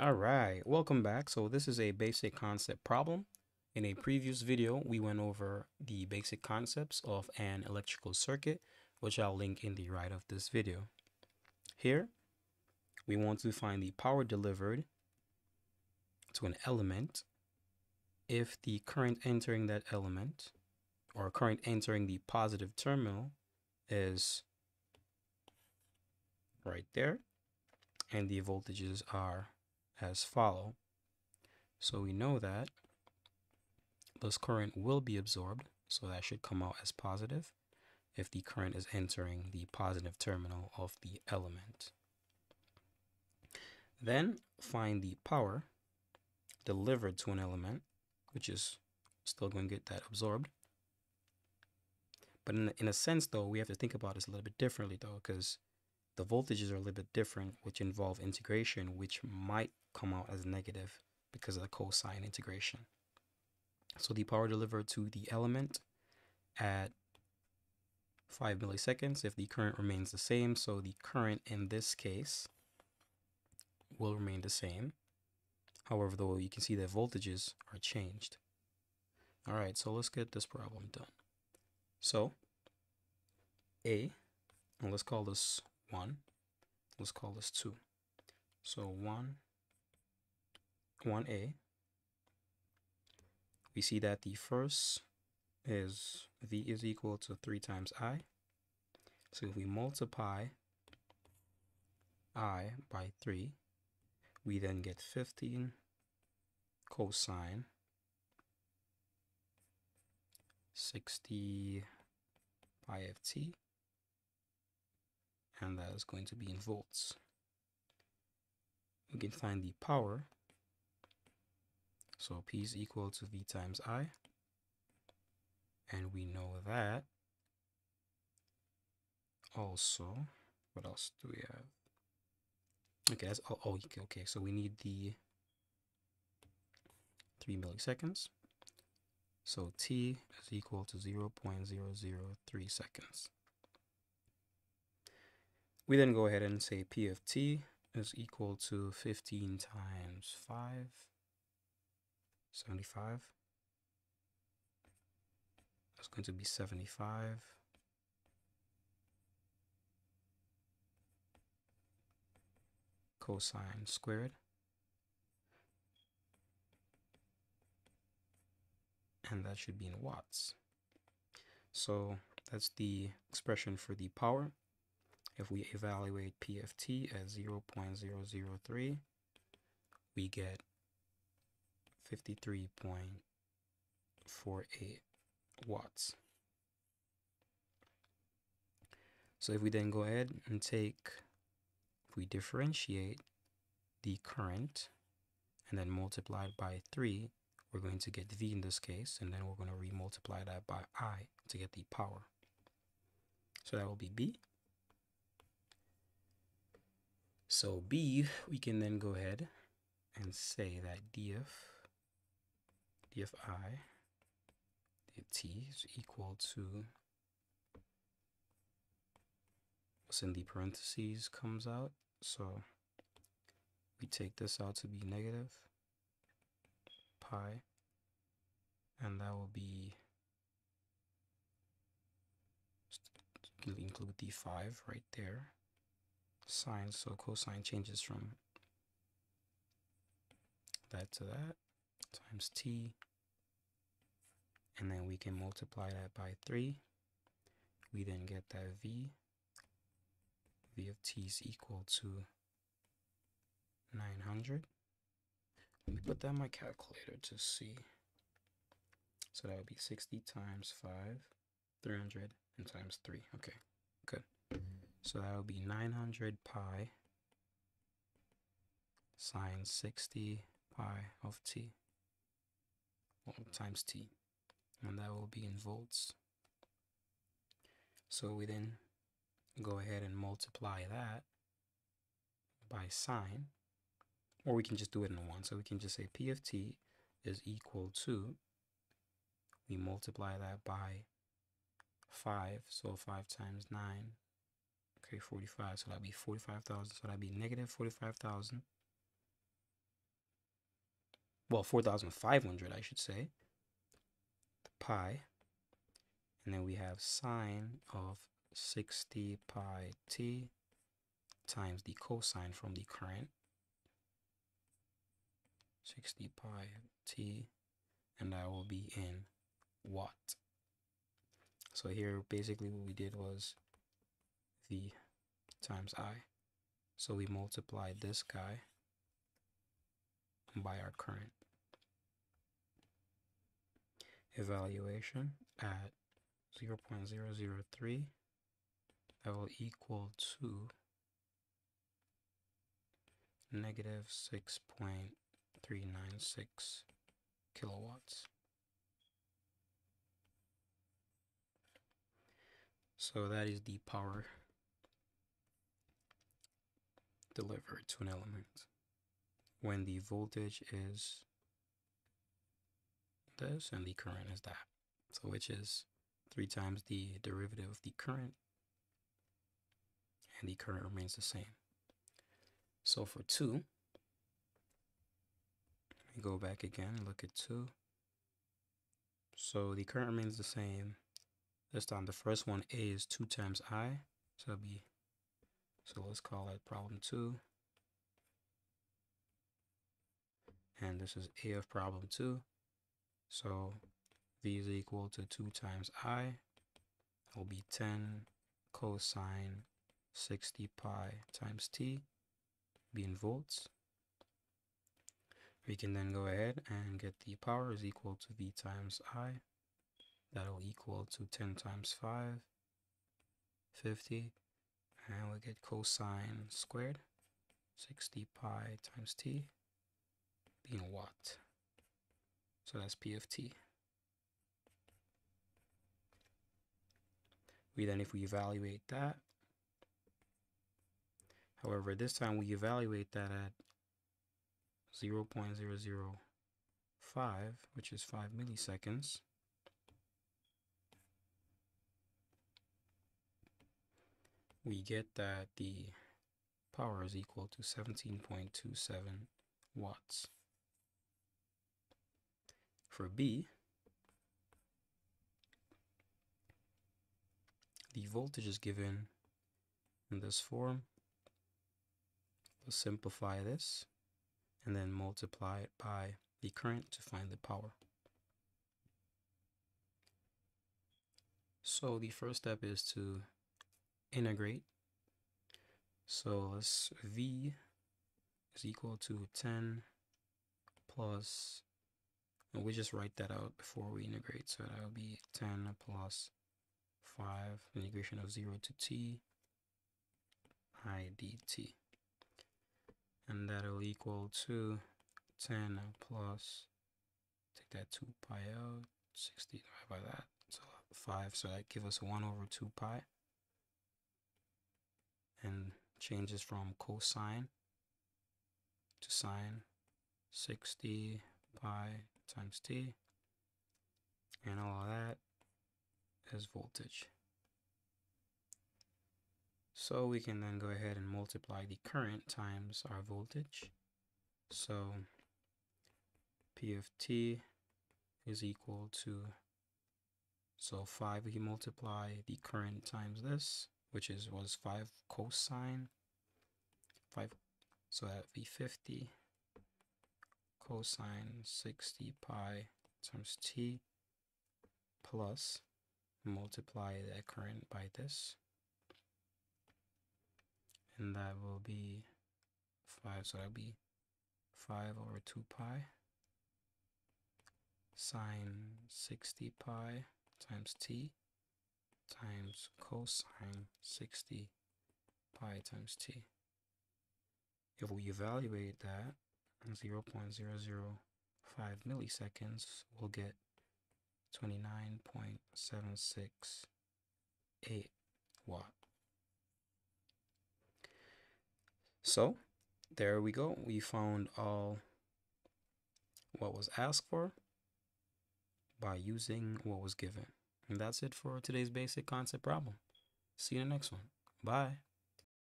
All right, welcome back. So this is a basic concept problem. In a previous video, we went over the basic concepts of an electrical circuit, which I'll link in the right of this video. Here, we want to find the power delivered to an element if the current entering that element or current entering the positive terminal is right there and the voltages are as follow. So we know that this current will be absorbed, so that should come out as positive if the current is entering the positive terminal of the element. Then find the power delivered to an element, which is still going to get that absorbed. But in, in a sense, though, we have to think about this a little bit differently, though, because the voltages are a little bit different, which involve integration, which might come out as negative because of the cosine integration. So the power delivered to the element at 5 milliseconds if the current remains the same. So the current in this case will remain the same. However, though, you can see that voltages are changed. All right, so let's get this problem done. So A, and let's call this 1. Let's call this 2. So 1, 1a, we see that the first is v is equal to 3 times i. So if we multiply i by 3, we then get 15 cosine 60 pi of t and that is going to be in volts. We can find the power. So P is equal to V times I. And we know that also, what else do we have? Okay, that's, oh, oh okay, okay, so we need the 3 milliseconds. So T is equal to 0 0.003 seconds. We then go ahead and say P of T is equal to 15 times 5, 75. That's going to be 75. Cosine squared. And that should be in watts. So that's the expression for the power. If we evaluate P of T at 0.003, we get 53.48 watts. So if we then go ahead and take, if we differentiate the current and then multiply it by 3, we're going to get V in this case, and then we're going to remultiply that by I to get the power. So that will be B so B, we can then go ahead and say that df, dfi, dt is equal to what's in the parentheses comes out. So we take this out to be negative pi, and that will be include the 5 right there sine, so cosine changes from that to that times t and then we can multiply that by 3 we then get that v. V of t is equal to 900 let me put that in my calculator to see. So that would be 60 times 5 300 and times 3 okay good. So that would be 900 pi sine 60 pi of t. Well, times t. And that will be in volts. So we then go ahead and multiply that by sine, or we can just do it in one. So we can just say P of t is equal to, we multiply that by 5, so 5 times 9 Okay, 45. So that'd be 45,000. So that'd be negative 45,000 well, 4,500, I should say, pi, and then we have sine of 60 pi t times the cosine from the current, 60 pi t, and that will be in watt. So here, basically what we did was V times I. So we multiplied this guy by our current. Evaluation at 0 0.003 that will equal to negative 6.396 kilowatts. So that is the power delivered to an element when the voltage is this and the current is that. So which is three times the derivative of the current and the current remains the same. So for 2, we go back again and look at 2. So the current remains the same. This time the first one A is 2 times I. So it'll be, so let's call it problem 2. And this is A of problem 2. So V is equal to 2 times I. Will be 10 cosine 60 pi times T being volts. We can then go ahead and get the power is equal to V times I that'll equal to 10 times 5 50 and we get cosine squared 60 pi times t being watt so that's p of t we then if we evaluate that however this time we evaluate that at 0 0.005 which is 5 milliseconds we get that the power is equal to 17.27 watts. For B, the voltage is given in this form. We'll simplify this and then multiply it by the current to find the power. So the first step is to integrate. So let's V is equal to 10 plus, and we just write that out before we integrate. So that will be 10 plus 5, integration of 0 to t i dt. And that will equal to 10 plus, take that 2 pi out, 60 divided by that, so 5. So that gives us 1 over 2 pi and changes from cosine to sine 60 pi times t and all of that is voltage. So we can then go ahead and multiply the current times our voltage. So P of t is equal to, so 5 we multiply the current times this, which is was 5 cosine 5 so that would be 50 cosine 60 pi times t plus multiply that current by this and that will be 5 so that'll be 5 over 2 pi sine 60 pi times t times cosine 60 pi times t. If we evaluate that 0 0.005 milliseconds, we'll get 29.768 watt. So there we go. We found all what was asked for by using what was given. And that's it for today's basic concept problem. See you in the next one. Bye.